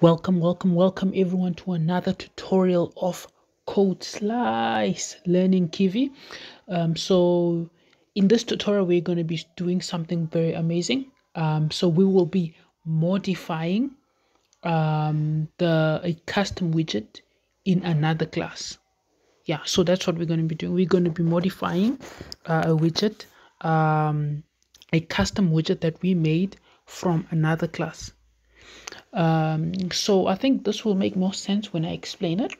Welcome, welcome, welcome everyone to another tutorial of CodeSlice Learning Kivy. Um, so in this tutorial, we're going to be doing something very amazing. Um, so we will be modifying um, the a custom widget in another class. Yeah, so that's what we're going to be doing. We're going to be modifying uh, a widget, um, a custom widget that we made from another class um, so I think this will make more sense when I explain it.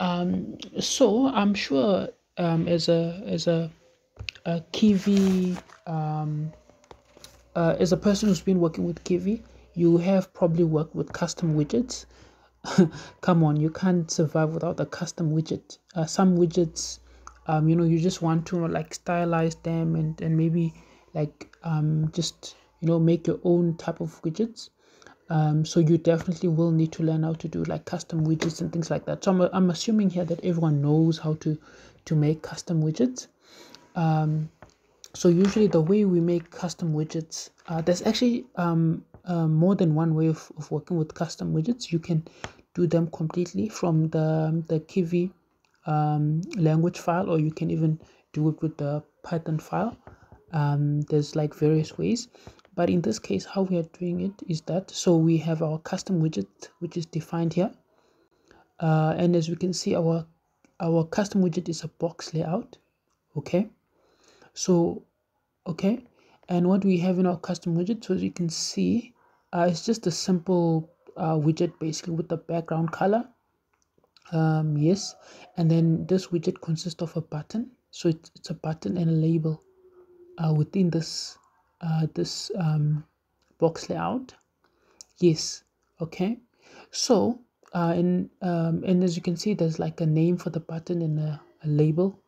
Um, so I'm sure um, as a as a, a Kivy um, uh, as a person who's been working with Kivy you have probably worked with custom widgets. Come on you can't survive without a custom widget. Uh, some widgets um, you know you just want to like stylize them and and maybe like um, just you know make your own type of widgets um, so you definitely will need to learn how to do like custom widgets and things like that. So i'm, I'm assuming here that everyone knows how to to make custom widgets. Um, so usually the way we make custom widgets uh, there's actually um, uh, more than one way of, of working with custom widgets. You can do them completely from the the Kivy um, language file or you can even do it with the python file. Um, there's like various ways but in this case how we are doing it is that so we have our custom widget which is defined here. Uh, and as we can see our our custom widget is a box layout okay? So okay? And what we have in our custom widget so as you can see uh, it's just a simple uh, widget basically with the background color. Um, yes. And then this widget consists of a button. So it's, it's a button and a label uh, within this uh, this um, box layout. Yes okay. So uh, and um, and as you can see there's like a name for the button and a, a label.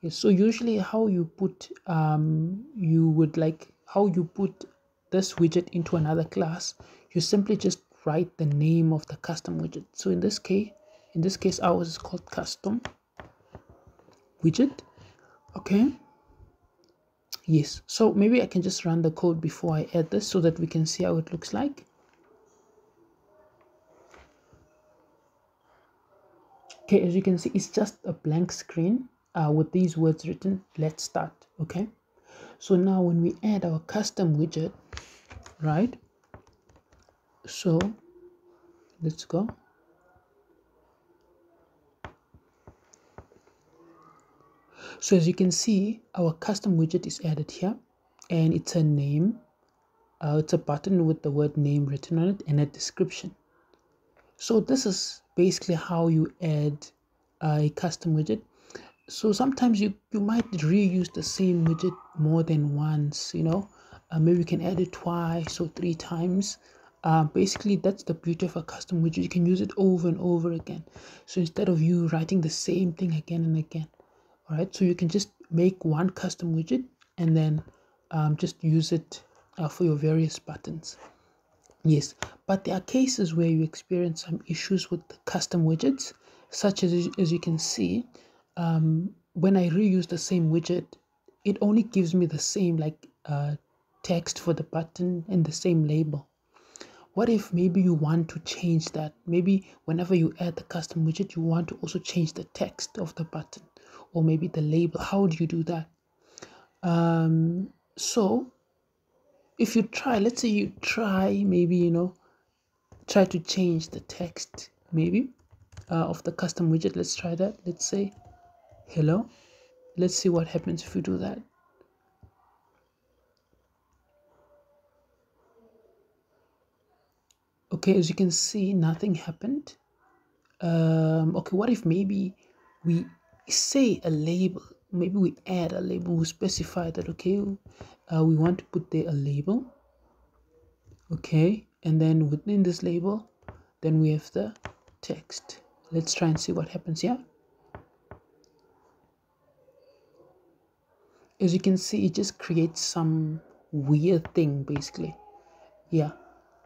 Yes so usually how you put um, you would like how you put this widget into another class you simply just write the name of the custom widget. So in this case in this case ours is called custom widget okay yes. So maybe I can just run the code before I add this so that we can see how it looks like. Okay as you can see it's just a blank screen uh, with these words written let's start okay? So now when we add our custom widget right? So let's go so as you can see our custom widget is added here and it's a name uh, it's a button with the word name written on it and a description. So this is basically how you add a custom widget. So sometimes you you might reuse the same widget more than once you know uh, maybe you can add it twice or three times. Uh, basically that's the beauty of a custom widget. You can use it over and over again. So instead of you writing the same thing again and again all right? So you can just make one custom widget and then um, just use it uh, for your various buttons. Yes but there are cases where you experience some issues with the custom widgets such as as you can see um, when I reuse the same widget it only gives me the same like uh, text for the button and the same label. What if maybe you want to change that? Maybe whenever you add the custom widget you want to also change the text of the button or maybe the label how do you do that? Um, so if you try let's say you try maybe you know try to change the text maybe uh, of the custom widget let's try that. Let's say hello let's see what happens if we do that. Okay as you can see nothing happened. Um okay what if maybe we say a label maybe we add a label we specify that okay uh, we want to put there a label okay and then within this label then we have the text. Let's try and see what happens here as you can see it just creates some weird thing basically. Yeah.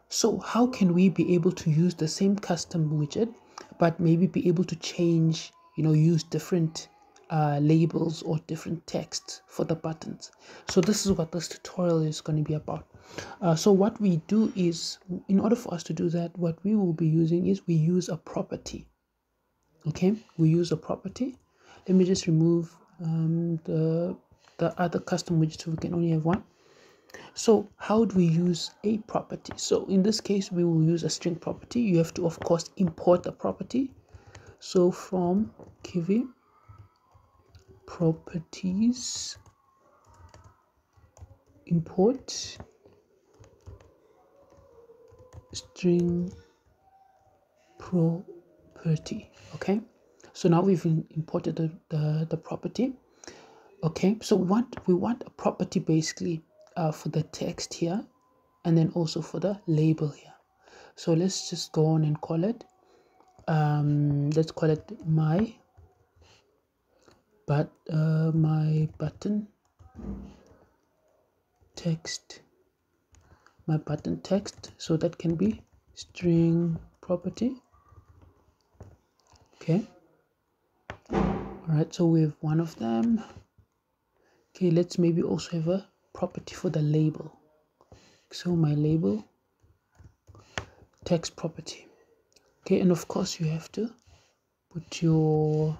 So how can we be able to use the same custom widget but maybe be able to change you know use different uh, labels or different text for the buttons. So this is what this tutorial is going to be about. Uh, so what we do is in order for us to do that what we will be using is we use a property. Okay? We use a property. Let me just remove um, the the other custom widget so we can only have one. So how do we use a property? So in this case we will use a string property. You have to of course import the property so from Kivy properties import string property. Okay? So now we've imported the, the, the property. Okay? So what we want a property basically uh, for the text here and then also for the label here. So let's just go on and call it um let's call it my but uh, my button text. My button text so that can be string property. Okay. All right so we have one of them. Okay let's maybe also have a property for the label. So my label text property okay and of course you have to put your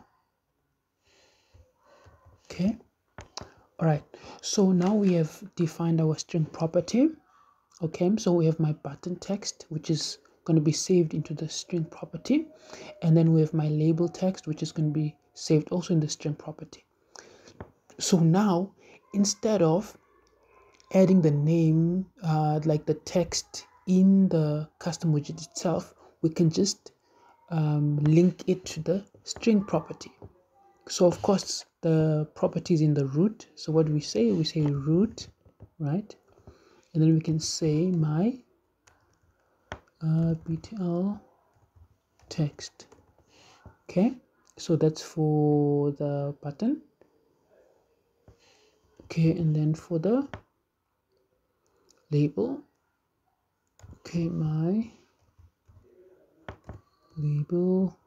okay. All right so now we have defined our string property okay. So we have my button text which is going to be saved into the string property. And then we have my label text which is going to be saved also in the string property. So now instead of adding the name uh, like the text in the custom widget itself we can just um, link it to the string property. So of course the property is in the root. So what do we say? We say root right? And then we can say my uh, btl text. Okay? So that's for the button. Okay and then for the label. Okay my label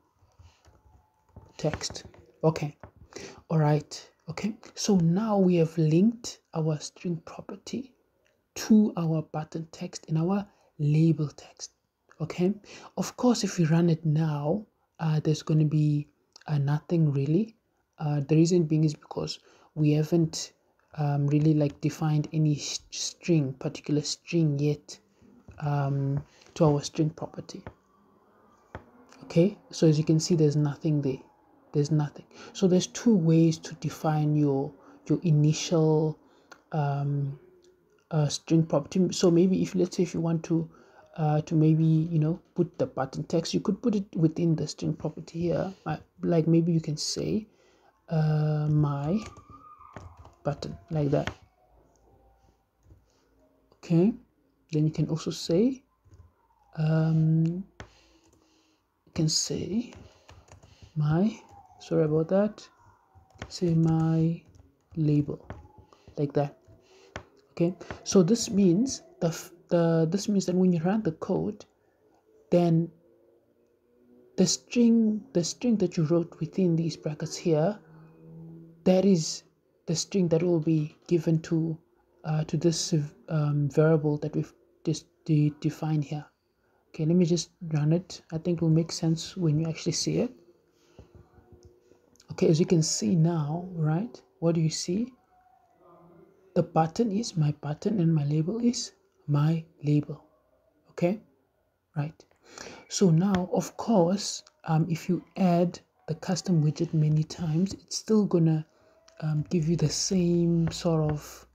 text. Okay. All right. Okay. So now we have linked our string property to our button text in our label text. Okay. Of course if we run it now uh, there's going to be uh, nothing really. Uh, the reason being is because we haven't um, really like defined any string particular string yet um, to our string property okay? So as you can see there's nothing there. There's nothing. So there's two ways to define your your initial um, uh, string property. So maybe if let's say if you want to uh, to maybe you know put the button text you could put it within the string property here. Like maybe you can say uh, my button like that. Okay? Then you can also say um, can say my sorry about that say my label like that okay? So this means the the this means that when you run the code then the string the string that you wrote within these brackets here that is the string that will be given to uh, to this um, variable that we've just de defined here okay let me just run it. I think it will make sense when you actually see it. Okay as you can see now right what do you see? The button is my button and my label is my label. Okay right. So now of course um, if you add the custom widget many times it's still gonna um, give you the same sort of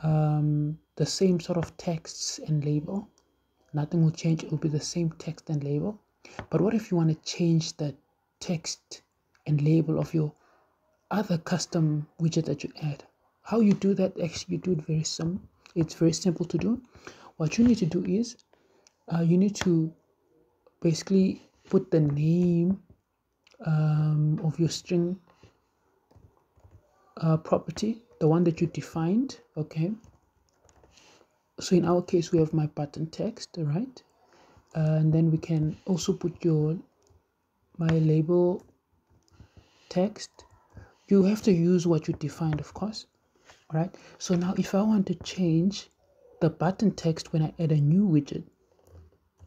um, the same sort of texts and label nothing will change. It will be the same text and label. But what if you want to change the text and label of your other custom widget that you add? How you do that actually you do it very simple it's very simple to do. What you need to do is uh, you need to basically put the name um, of your string uh, property the one that you defined okay so in our case we have my button text right and then we can also put your my label text you have to use what you defined of course right so now if i want to change the button text when I add a new widget.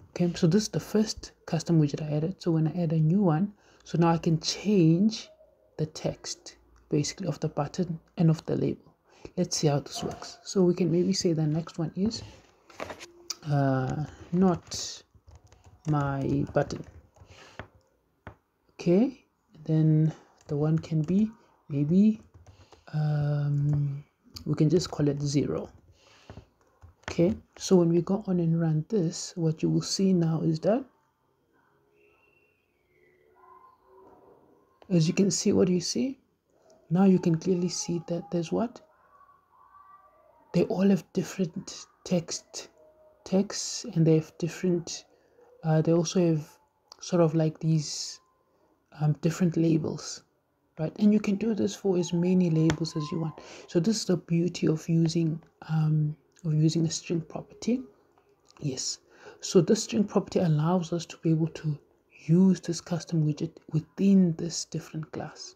Okay, so this is the first custom widget I added. So when I add a new one, so now I can change the text basically of the button and of the label. Let's see how this works. So we can maybe say the next one is uh, not my button. Okay, then the one can be maybe um, we can just call it zero okay so when we go on and run this what you will see now is that as you can see what do you see now you can clearly see that there's what they all have different text texts and they have different uh, they also have sort of like these um, different labels right? And you can do this for as many labels as you want. So this is the beauty of using um, of using a string property. Yes. So this string property allows us to be able to use this custom widget within this different class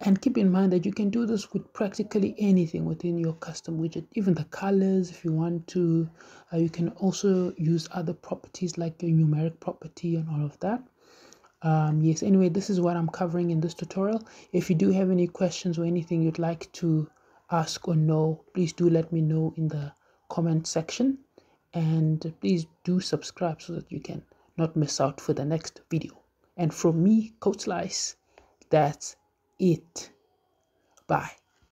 and keep in mind that you can do this with practically anything within your custom widget even the colors if you want to. Uh, you can also use other properties like your numeric property and all of that. Um, yes anyway this is what i'm covering in this tutorial. If you do have any questions or anything you'd like to ask or know please do let me know in the comment section. And please do subscribe so that you can not miss out for the next video. And from me CodeSlice that's it. Bye